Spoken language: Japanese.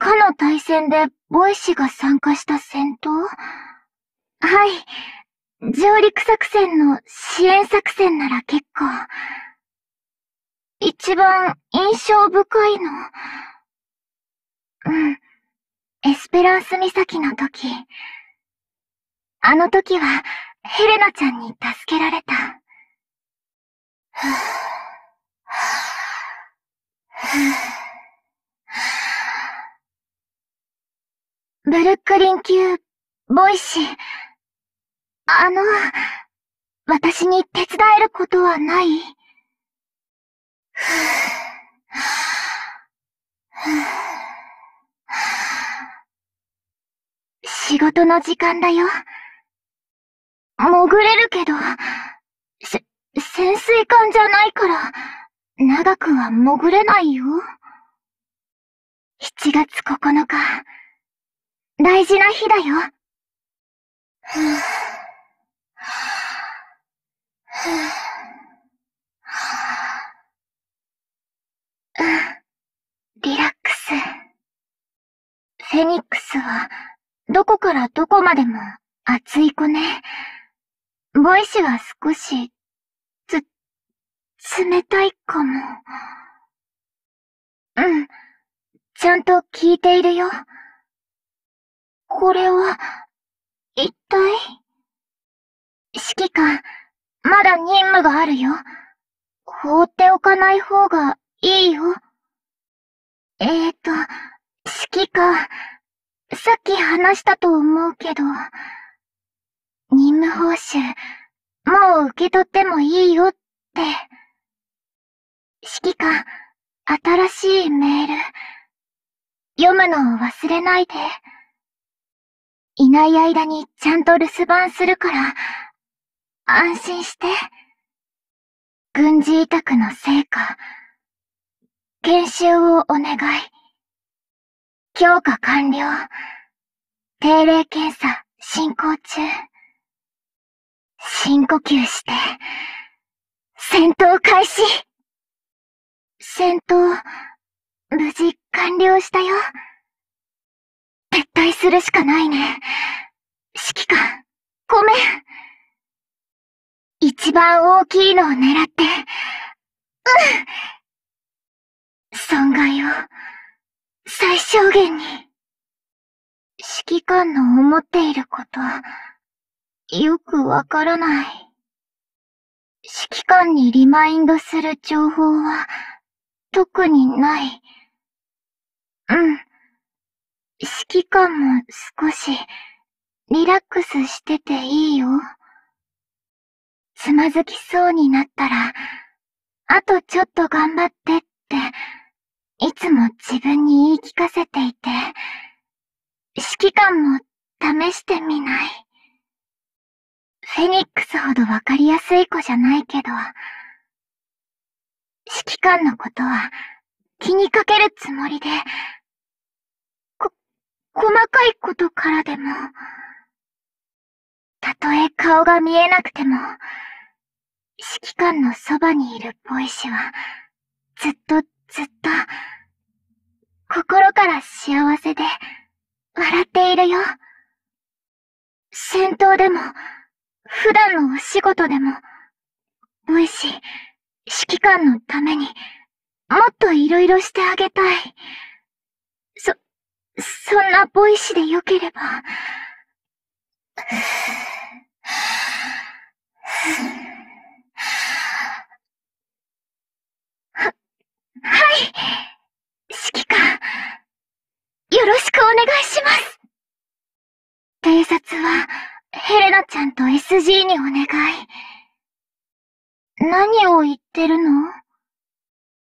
かの対戦でボイシが参加した戦闘？はい。上陸作戦の支援作戦なら結構。一番印象深いの。うん。エスペランス岬の時。あの時は、ヘレナちゃんに助けられた。ふぅ。ふぅブルックリン級、ボイシー。あの、私に手伝えることはない？仕事の時間だよ。潜れるけど、せ、潜水艦じゃないから、長くは潜れないよ。7月9日、大事な日だよ。うん、リラックス。フェニックスは、どこからどこまでも熱い子ね。ボイシは少し、つ、冷たいかも。うん、ちゃんと聞いているよ。これは、一体？指揮官、まだ任務があるよ。放っておかない方がいいよ。えーと、指揮官、さっき話したと思うけど、任務報酬、もう受け取ってもいいよって。指揮官、新しいメール、読むのを忘れないで。いない間にちゃんと留守番するから、安心して。軍事委託の成果、研修をお願い。強化完了。定例検査進行中。深呼吸して、戦闘開始戦闘、無事完了したよ。撤退するしかないね。指揮官、ごめん。一番大きいのを狙って、うん損害を、最小限に。指揮官の思っていること、よくわからない。指揮官にリマインドする情報は、特にない。うん。指揮官も少し、リラックスしてていいよ。つまずきそうになったら、あとちょっと頑張ってって、いつも自分に言い聞かせていて、指揮官も試してみない。フェニックスほどわかりやすい子じゃないけど、指揮官のことは気にかけるつもりで、細かいことからでも、たとえ顔が見えなくても、指揮官のそばにいるボイシは、ずっとずっと、心から幸せで、笑っているよ。戦闘でも、普段のお仕事でも、ボイシ、指揮官のために、もっと色々してあげたい。そ、んなボイシでよければ。ははい。指揮官、よろしくお願いします。偵察は、ヘレナちゃんと SG にお願い。何を言ってるの？